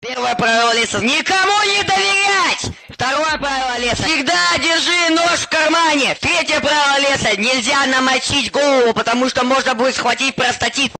Первое правило леса. Никому не доверять! Второе правило леса. Всегда держи нож в кармане. Третье правило леса. Нельзя намочить голову, потому что можно будет схватить простатит.